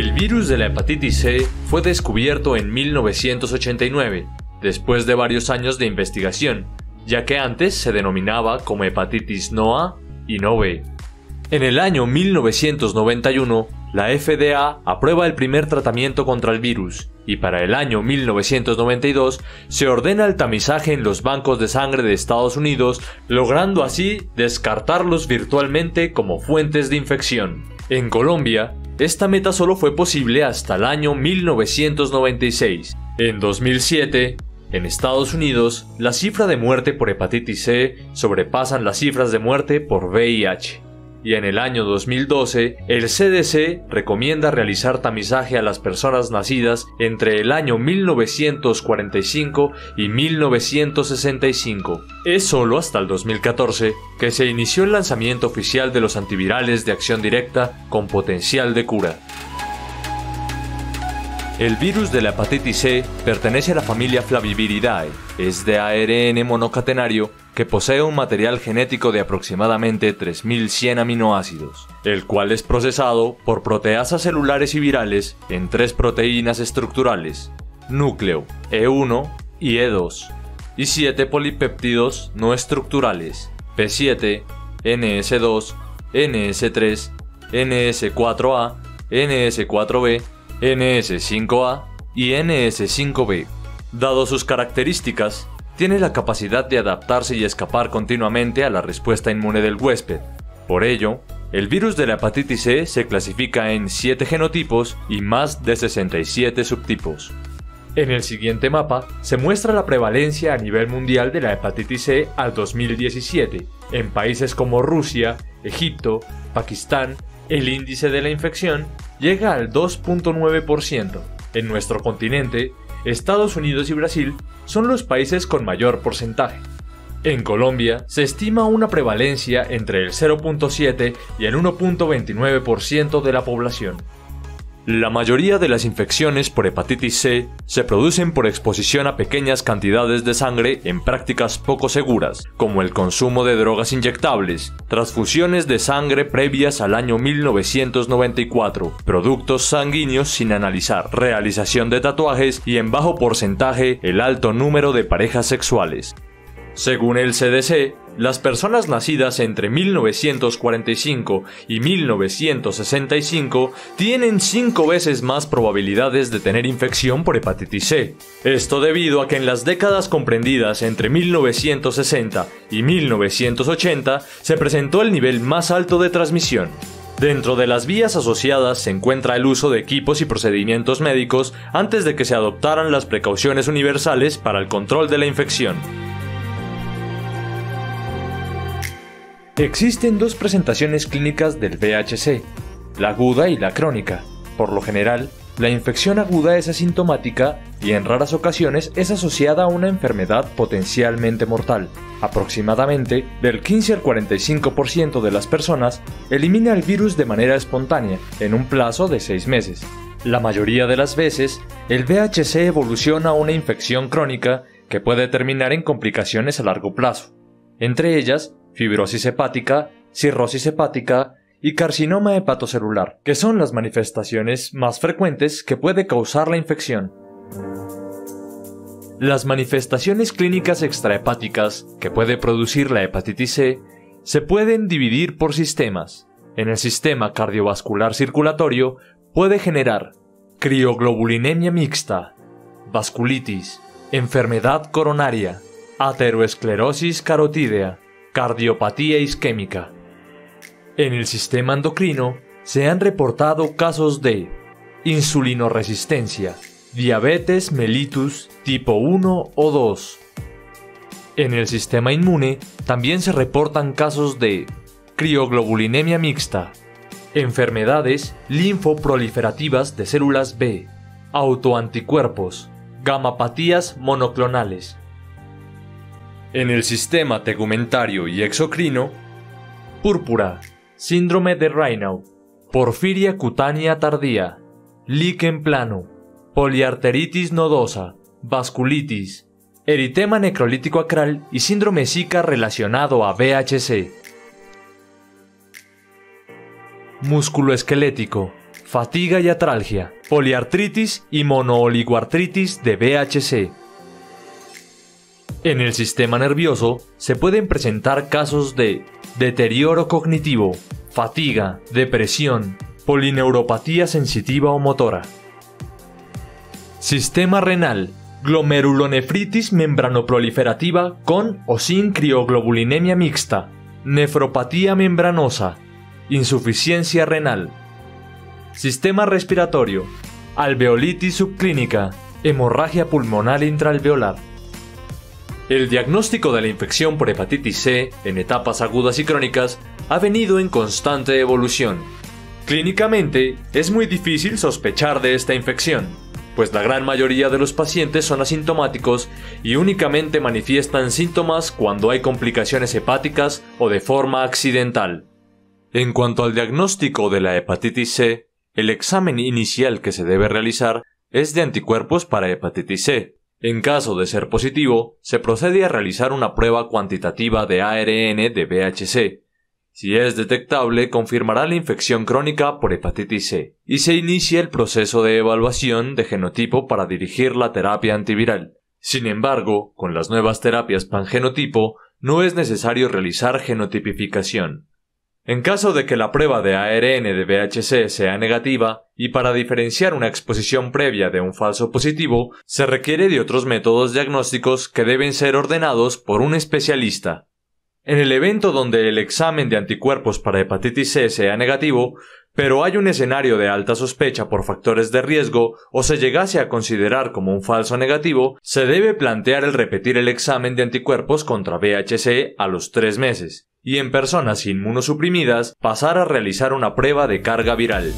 El virus de la hepatitis C fue descubierto en 1989, después de varios años de investigación, ya que antes se denominaba como hepatitis no A y no B. En el año 1991, la FDA aprueba el primer tratamiento contra el virus y para el año 1992 se ordena el tamizaje en los bancos de sangre de Estados Unidos, logrando así descartarlos virtualmente como fuentes de infección. En Colombia, esta meta solo fue posible hasta el año 1996. En 2007, en Estados Unidos, la cifra de muerte por hepatitis C sobrepasan las cifras de muerte por VIH y en el año 2012 el CDC recomienda realizar tamizaje a las personas nacidas entre el año 1945 y 1965. Es solo hasta el 2014 que se inició el lanzamiento oficial de los antivirales de acción directa con potencial de cura. El virus de la hepatitis C pertenece a la familia Flaviviridae, es de ARN monocatenario que posee un material genético de aproximadamente 3100 aminoácidos, el cual es procesado por proteasas celulares y virales en tres proteínas estructurales, núcleo, E1 y E2, y siete polipéptidos no estructurales, P7, NS2, NS3, NS4A, NS4B, NS5A y NS5B. Dado sus características, tiene la capacidad de adaptarse y escapar continuamente a la respuesta inmune del huésped. Por ello, el virus de la hepatitis C se clasifica en 7 genotipos y más de 67 subtipos. En el siguiente mapa se muestra la prevalencia a nivel mundial de la hepatitis C al 2017. En países como Rusia, Egipto, Pakistán, el índice de la infección llega al 2.9%. En nuestro continente, Estados Unidos y Brasil son los países con mayor porcentaje. En Colombia se estima una prevalencia entre el 0.7 y el 1.29% de la población. La mayoría de las infecciones por hepatitis C se producen por exposición a pequeñas cantidades de sangre en prácticas poco seguras, como el consumo de drogas inyectables, transfusiones de sangre previas al año 1994, productos sanguíneos sin analizar, realización de tatuajes y en bajo porcentaje el alto número de parejas sexuales. Según el CDC, las personas nacidas entre 1945 y 1965 tienen 5 veces más probabilidades de tener infección por hepatitis C. Esto debido a que en las décadas comprendidas entre 1960 y 1980 se presentó el nivel más alto de transmisión. Dentro de las vías asociadas se encuentra el uso de equipos y procedimientos médicos antes de que se adoptaran las precauciones universales para el control de la infección. Existen dos presentaciones clínicas del VHC, la aguda y la crónica. Por lo general, la infección aguda es asintomática y en raras ocasiones es asociada a una enfermedad potencialmente mortal. Aproximadamente del 15 al 45% de las personas elimina el virus de manera espontánea en un plazo de 6 meses. La mayoría de las veces, el VHC evoluciona a una infección crónica que puede terminar en complicaciones a largo plazo. Entre ellas, fibrosis hepática, cirrosis hepática y carcinoma hepatocelular, que son las manifestaciones más frecuentes que puede causar la infección. Las manifestaciones clínicas extrahepáticas que puede producir la hepatitis C se pueden dividir por sistemas. En el sistema cardiovascular circulatorio puede generar crioglobulinemia mixta, vasculitis, enfermedad coronaria, ateroesclerosis carotídea, cardiopatía isquémica. En el sistema endocrino se han reportado casos de insulinoresistencia, diabetes mellitus tipo 1 o 2. En el sistema inmune también se reportan casos de crioglobulinemia mixta, enfermedades linfoproliferativas de células B, autoanticuerpos, gamapatías monoclonales, en el sistema tegumentario y exocrino, púrpura, síndrome de Raynaud, porfiria cutánea tardía, líquen plano, poliarteritis nodosa, vasculitis, eritema necrolítico acral y síndrome Zika relacionado a VHC. Músculo esquelético, fatiga y atralgia, poliartritis y monooligoartritis de BHC. En el sistema nervioso se pueden presentar casos de deterioro cognitivo, fatiga, depresión, polineuropatía sensitiva o motora. Sistema renal, glomerulonefritis membranoproliferativa con o sin crioglobulinemia mixta, nefropatía membranosa, insuficiencia renal. Sistema respiratorio, alveolitis subclínica, hemorragia pulmonar intraalveolar. El diagnóstico de la infección por hepatitis C en etapas agudas y crónicas ha venido en constante evolución. Clínicamente, es muy difícil sospechar de esta infección, pues la gran mayoría de los pacientes son asintomáticos y únicamente manifiestan síntomas cuando hay complicaciones hepáticas o de forma accidental. En cuanto al diagnóstico de la hepatitis C, el examen inicial que se debe realizar es de anticuerpos para hepatitis C. En caso de ser positivo, se procede a realizar una prueba cuantitativa de ARN de BHC, si es detectable, confirmará la infección crónica por hepatitis C y se inicia el proceso de evaluación de genotipo para dirigir la terapia antiviral. Sin embargo, con las nuevas terapias pangenotipo, no es necesario realizar genotipificación. En caso de que la prueba de ARN de VHC sea negativa, y para diferenciar una exposición previa de un falso positivo, se requiere de otros métodos diagnósticos que deben ser ordenados por un especialista. En el evento donde el examen de anticuerpos para hepatitis C sea negativo, pero hay un escenario de alta sospecha por factores de riesgo o se llegase a considerar como un falso negativo, se debe plantear el repetir el examen de anticuerpos contra VHC a los tres meses, y en personas inmunosuprimidas pasar a realizar una prueba de carga viral.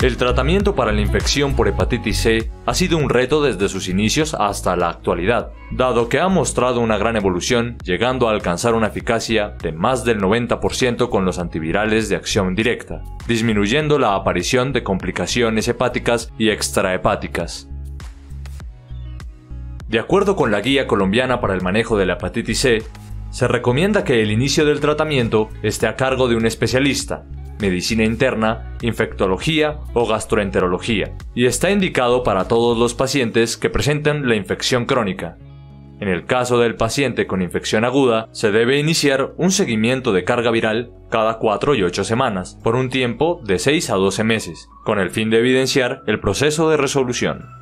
El tratamiento para la infección por hepatitis C ha sido un reto desde sus inicios hasta la actualidad, dado que ha mostrado una gran evolución, llegando a alcanzar una eficacia de más del 90% con los antivirales de acción directa, disminuyendo la aparición de complicaciones hepáticas y extrahepáticas. De acuerdo con la Guía Colombiana para el Manejo de la Hepatitis C, se recomienda que el inicio del tratamiento esté a cargo de un especialista, medicina interna, infectología o gastroenterología, y está indicado para todos los pacientes que presenten la infección crónica. En el caso del paciente con infección aguda, se debe iniciar un seguimiento de carga viral cada 4 y 8 semanas, por un tiempo de 6 a 12 meses, con el fin de evidenciar el proceso de resolución.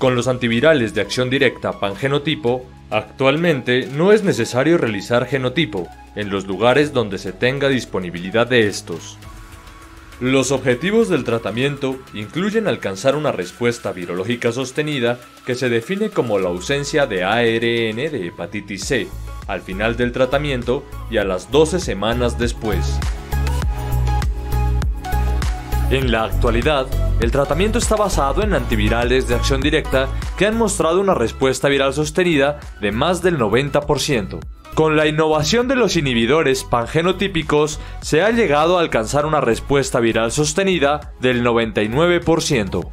Con los antivirales de acción directa pangenotipo, Actualmente no es necesario realizar genotipo en los lugares donde se tenga disponibilidad de estos. Los objetivos del tratamiento incluyen alcanzar una respuesta virológica sostenida que se define como la ausencia de ARN de hepatitis C al final del tratamiento y a las 12 semanas después. En la actualidad, el tratamiento está basado en antivirales de acción directa que han mostrado una respuesta viral sostenida de más del 90%. Con la innovación de los inhibidores pangenotípicos se ha llegado a alcanzar una respuesta viral sostenida del 99%.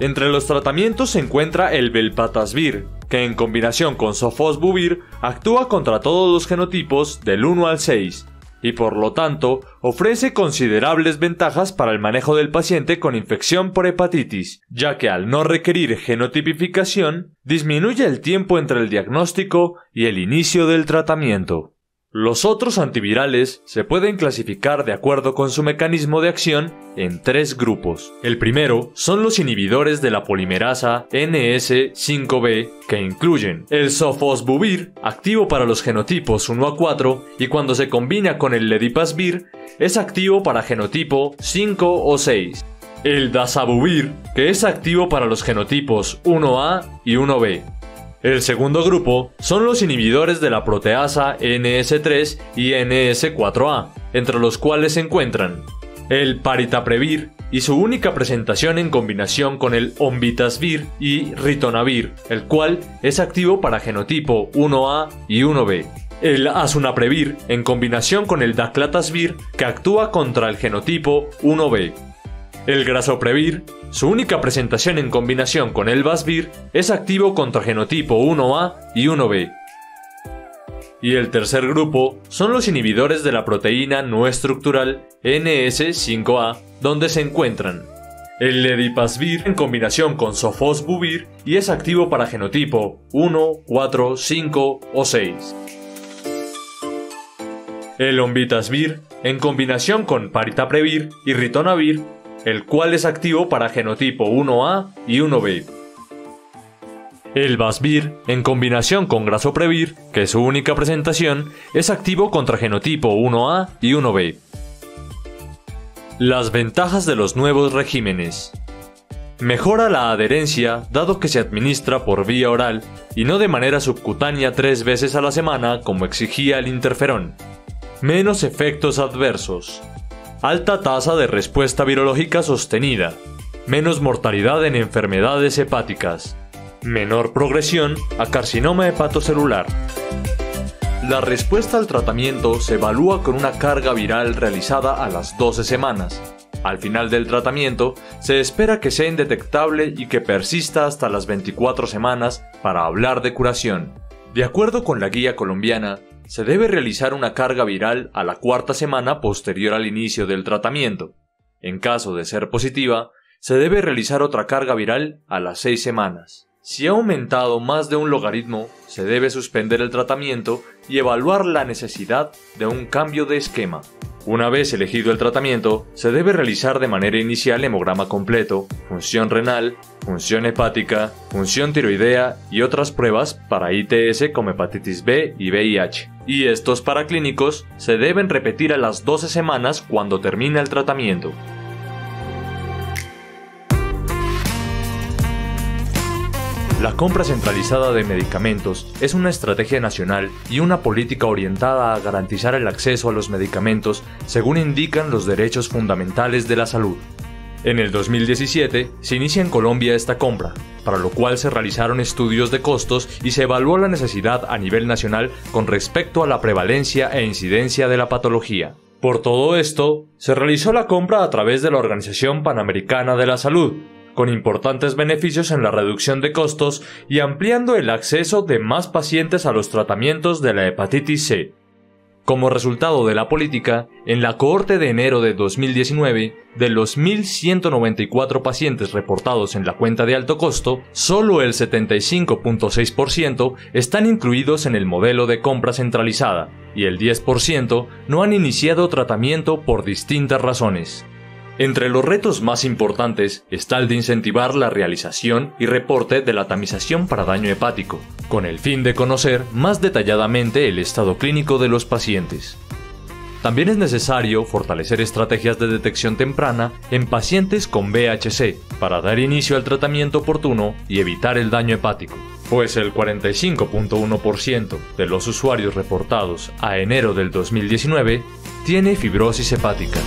Entre los tratamientos se encuentra el Belpatasvir, que en combinación con Sofosbuvir actúa contra todos los genotipos del 1 al 6, y por lo tanto ofrece considerables ventajas para el manejo del paciente con infección por hepatitis, ya que al no requerir genotipificación, disminuye el tiempo entre el diagnóstico y el inicio del tratamiento. Los otros antivirales se pueden clasificar de acuerdo con su mecanismo de acción en tres grupos. El primero son los inhibidores de la polimerasa NS5B que incluyen el sofosbuvir, activo para los genotipos 1 a 4 y cuando se combina con el ledipasvir es activo para genotipo 5 o 6. El dasabuvir, que es activo para los genotipos 1A y 1B el segundo grupo son los inhibidores de la proteasa NS3 y NS4A, entre los cuales se encuentran el paritaprevir y su única presentación en combinación con el ombitasvir y ritonavir, el cual es activo para genotipo 1A y 1B. El asunaprevir en combinación con el daclatasvir que actúa contra el genotipo 1B. El grasoprevir Su única presentación en combinación con el Basvir es activo contra genotipo 1A y 1B. Y el tercer grupo son los inhibidores de la proteína no estructural NS5A, donde se encuentran el Ledipasvir en combinación con Sofosbuvir y es activo para genotipo 1, 4, 5 o 6. El Ombitasvir en combinación con Paritaprevir y Ritonavir, el cual es activo para genotipo 1A y 1B. El Basvir, en combinación con Grasoprevir, que es su única presentación, es activo contra genotipo 1A y 1B. Las ventajas de los nuevos regímenes. Mejora la adherencia dado que se administra por vía oral y no de manera subcutánea tres veces a la semana como exigía el interferón. Menos efectos adversos. Alta tasa de respuesta virológica sostenida. Menos mortalidad en enfermedades hepáticas. Menor progresión a carcinoma hepatocelular. La respuesta al tratamiento se evalúa con una carga viral realizada a las 12 semanas. Al final del tratamiento, se espera que sea indetectable y que persista hasta las 24 semanas para hablar de curación. De acuerdo con la guía colombiana, se debe realizar una carga viral a la cuarta semana posterior al inicio del tratamiento. En caso de ser positiva, se debe realizar otra carga viral a las 6 semanas. Si ha aumentado más de un logaritmo, se debe suspender el tratamiento y evaluar la necesidad de un cambio de esquema. Una vez elegido el tratamiento, se debe realizar de manera inicial hemograma completo, función renal, función hepática, función tiroidea y otras pruebas para ITS como hepatitis B y VIH. Y estos paraclínicos se deben repetir a las 12 semanas cuando termina el tratamiento. La compra centralizada de medicamentos es una estrategia nacional y una política orientada a garantizar el acceso a los medicamentos según indican los derechos fundamentales de la salud. En el 2017 se inicia en Colombia esta compra, para lo cual se realizaron estudios de costos y se evaluó la necesidad a nivel nacional con respecto a la prevalencia e incidencia de la patología. Por todo esto, se realizó la compra a través de la Organización Panamericana de la Salud, con importantes beneficios en la reducción de costos y ampliando el acceso de más pacientes a los tratamientos de la hepatitis C. Como resultado de la política, en la cohorte de enero de 2019, de los 1.194 pacientes reportados en la cuenta de alto costo, solo el 75.6% están incluidos en el modelo de compra centralizada y el 10% no han iniciado tratamiento por distintas razones. Entre los retos más importantes está el de incentivar la realización y reporte de la tamización para daño hepático, con el fin de conocer más detalladamente el estado clínico de los pacientes. También es necesario fortalecer estrategias de detección temprana en pacientes con VHC para dar inicio al tratamiento oportuno y evitar el daño hepático, pues el 45.1% de los usuarios reportados a enero del 2019 tiene fibrosis hepática.